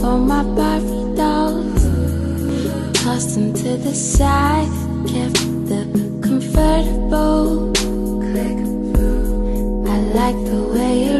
for my Barbie dolls. Tossed them to the side, kept the convertible. I like the way you.